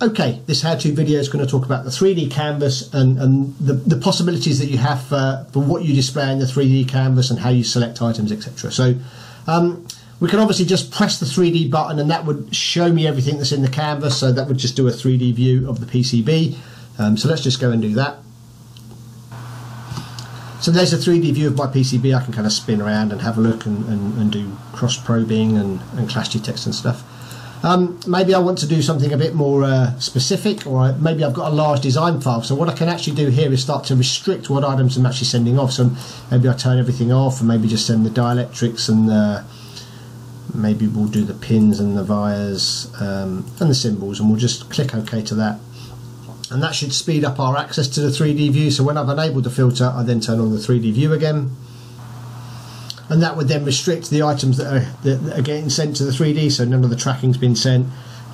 okay, this how-to video is going to talk about the 3D canvas and, and the, the possibilities that you have for, for what you display in the 3D canvas and how you select items, etc. So um, we can obviously just press the 3D button and that would show me everything that's in the canvas. So that would just do a 3D view of the PCB. Um, so let's just go and do that. So there's a 3D view of my PCB. I can kind of spin around and have a look and, and, and do cross probing and, and clash detect and stuff. Um, maybe I want to do something a bit more uh, specific, or maybe I've got a large design file. So what I can actually do here is start to restrict what items I'm actually sending off. So maybe I turn everything off, and maybe just send the dielectrics, and the, maybe we'll do the pins and the vias um, and the symbols, and we'll just click OK to that and that should speed up our access to the 3D view so when I've enabled the filter I then turn on the 3D view again and that would then restrict the items that are, that are getting sent to the 3D so none of the tracking's been sent.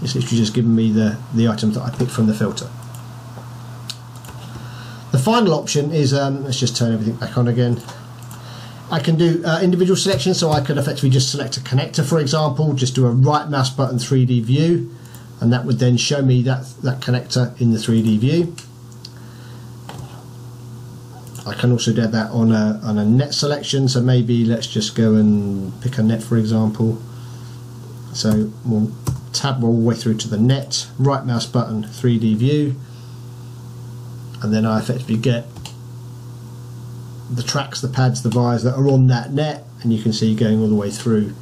It's literally just giving me the, the items that I picked from the filter. The final option is um, let's just turn everything back on again. I can do uh, individual selections. So I could effectively just select a connector for example just do a right mouse button 3D view. And that would then show me that, that connector in the 3D view. I can also do that on a, on a net selection, so maybe let's just go and pick a net for example. So we'll tab all the way through to the net, right mouse button, 3D view, and then I effectively get the tracks, the pads, the vias that are on that net, and you can see going all the way through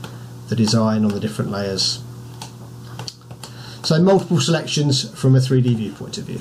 the design on the different layers so multiple selections from a 3D view point of view.